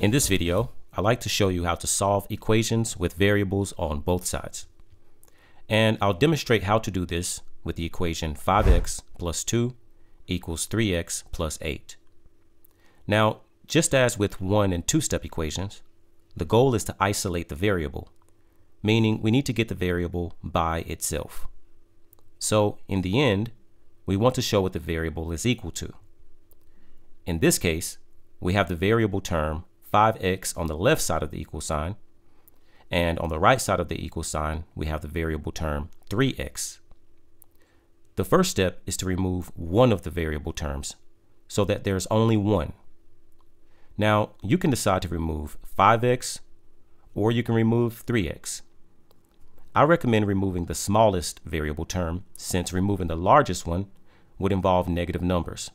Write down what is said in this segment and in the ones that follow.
In this video, I like to show you how to solve equations with variables on both sides. And I'll demonstrate how to do this with the equation 5x plus 2 equals 3x plus 8. Now, just as with one and two step equations, the goal is to isolate the variable, meaning we need to get the variable by itself. So in the end, we want to show what the variable is equal to. In this case, we have the variable term 5x on the left side of the equal sign, and on the right side of the equal sign, we have the variable term 3x. The first step is to remove one of the variable terms so that there's only one. Now, you can decide to remove 5x or you can remove 3x. I recommend removing the smallest variable term since removing the largest one would involve negative numbers,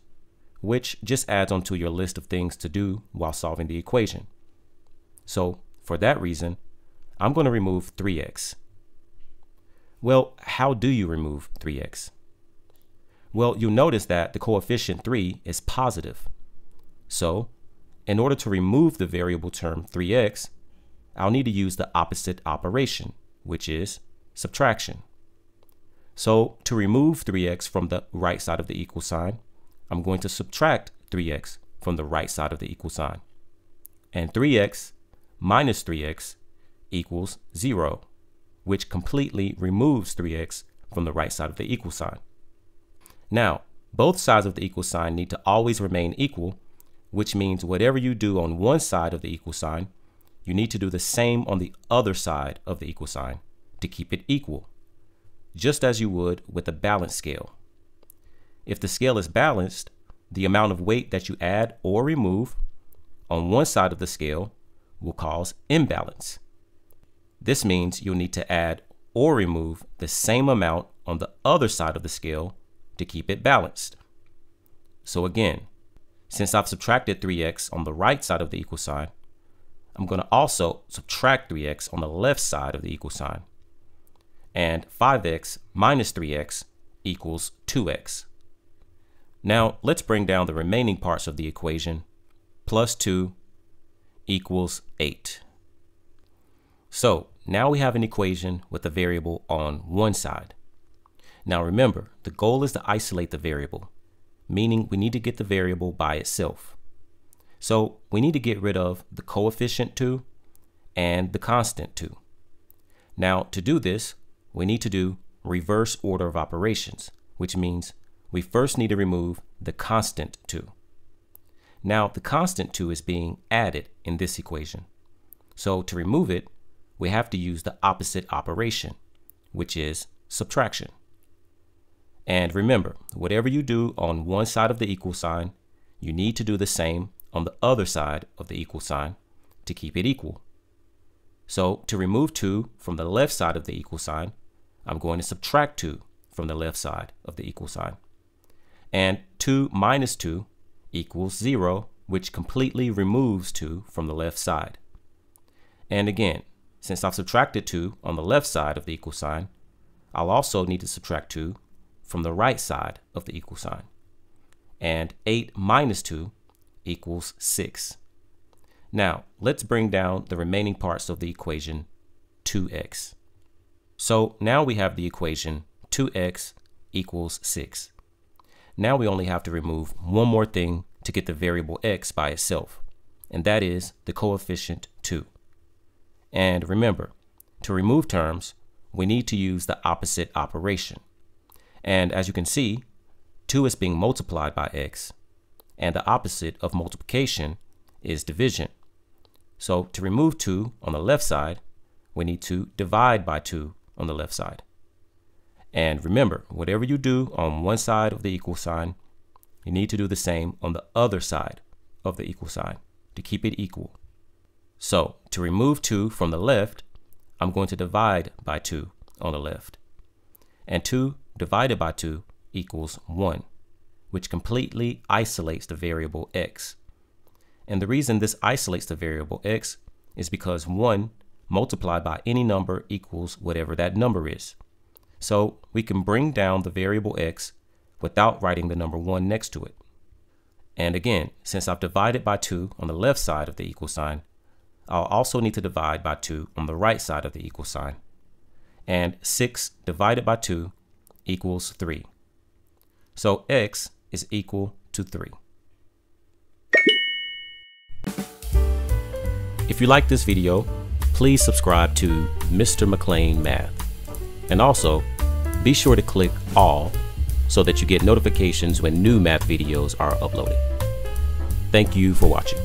which just adds onto your list of things to do while solving the equation. So for that reason, I'm going to remove 3x. Well, how do you remove 3x? Well, you'll notice that the coefficient 3 is positive. So, in order to remove the variable term 3x, I'll need to use the opposite operation, which is subtraction. So to remove 3x from the right side of the equal sign, I'm going to subtract 3x from the right side of the equal sign. And 3x minus 3x equals 0, which completely removes 3x from the right side of the equal sign. Now, both sides of the equal sign need to always remain equal, which means whatever you do on one side of the equal sign, you need to do the same on the other side of the equal sign to keep it equal, just as you would with a balance scale. If the scale is balanced, the amount of weight that you add or remove on one side of the scale will cause imbalance. This means you'll need to add or remove the same amount on the other side of the scale to keep it balanced. So again, since I've subtracted 3x on the right side of the equal sign, I'm going to also subtract 3x on the left side of the equal sign. And 5x minus 3x equals 2x. Now let's bring down the remaining parts of the equation. Plus 2 equals 8. So now we have an equation with a variable on one side. Now remember, the goal is to isolate the variable, meaning we need to get the variable by itself. So we need to get rid of the coefficient 2 and the constant 2. Now to do this, we need to do reverse order of operations, which means we first need to remove the constant 2. Now the constant 2 is being added in this equation. So to remove it, we have to use the opposite operation, which is subtraction. And remember, whatever you do on one side of the equal sign, you need to do the same on the other side of the equal sign to keep it equal. So to remove 2 from the left side of the equal sign, I'm going to subtract 2 from the left side of the equal sign. And 2 minus 2 equals 0, which completely removes 2 from the left side. And again, since I've subtracted 2 on the left side of the equal sign, I'll also need to subtract 2 from the right side of the equal sign. And 8 minus 2 equals 6. Now, let's bring down the remaining parts of the equation 2x. So now we have the equation 2x equals 6. Now we only have to remove one more thing to get the variable x by itself, and that is the coefficient 2. And remember, to remove terms, we need to use the opposite operation. And as you can see, 2 is being multiplied by x, and the opposite of multiplication is division. So to remove 2 on the left side, we need to divide by 2 on the left side. And remember, whatever you do on one side of the equal sign, you need to do the same on the other side of the equal sign to keep it equal. So to remove 2 from the left, I'm going to divide by 2 on the left. And 2 divided by 2 equals 1, which completely isolates the variable x. And the reason this isolates the variable x is because 1 multiplied by any number equals whatever that number is. So we can bring down the variable x without writing the number 1 next to it. And again, since I've divided by 2 on the left side of the equal sign, I'll also need to divide by 2 on the right side of the equal sign. And 6 divided by 2 equals 3. So x is equal to 3. If you like this video, please subscribe to Mr. McLean Math. And also, be sure to click all so that you get notifications when new math videos are uploaded. Thank you for watching.